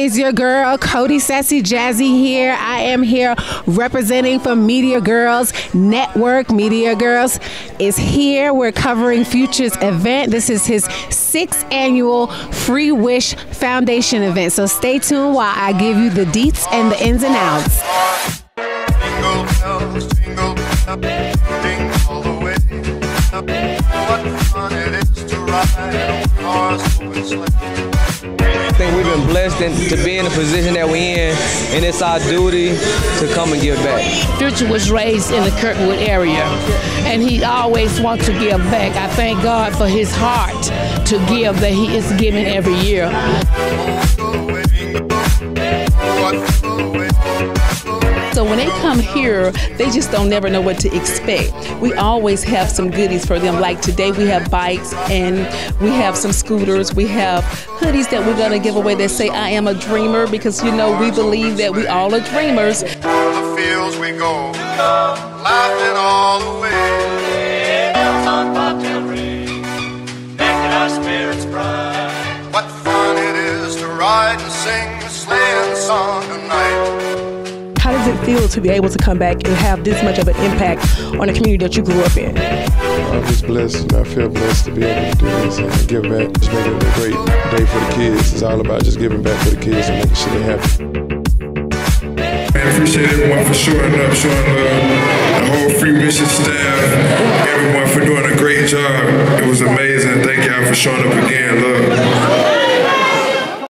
Is your girl Cody Sassy Jazzy here? I am here representing for Media Girls Network. Media Girls is here. We're covering Future's event. This is his sixth annual Freewishes Foundation event. So stay tuned while I give you the deets and the ins and outs. I think we've been blessed in, to be in the position that we're in, and it's our duty to come and give back. Future was raised in the Kirkwood area, and he always wants to give back. I thank God for his heart to give that he is giving every year. So when they come here, they just don't never know what to expect. We always have some goodies for them. Like today, we have bikes and we have some scooters. We have hoodies that we're going to give away that say, I am a dreamer, because you know, we believe that we all are dreamers. the fields we go, laughing all the way. on bobtail ring, making our spirits bright. What fun it is to ride and sing a sleighing song tonight. How does it feel to be able to come back and have this much of an impact on the community that you grew up in? I'm just blessed, and I feel blessed to be able to do this and give back. Just making it a great day for the kids. It's all about just giving back for the kids and making sure they're happy. Man, appreciate everyone for showing up, showing love. The whole Freewishes staff, everyone for doing a great job. It was amazing. Thank y'all for showing up again. Love.